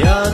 Yeah.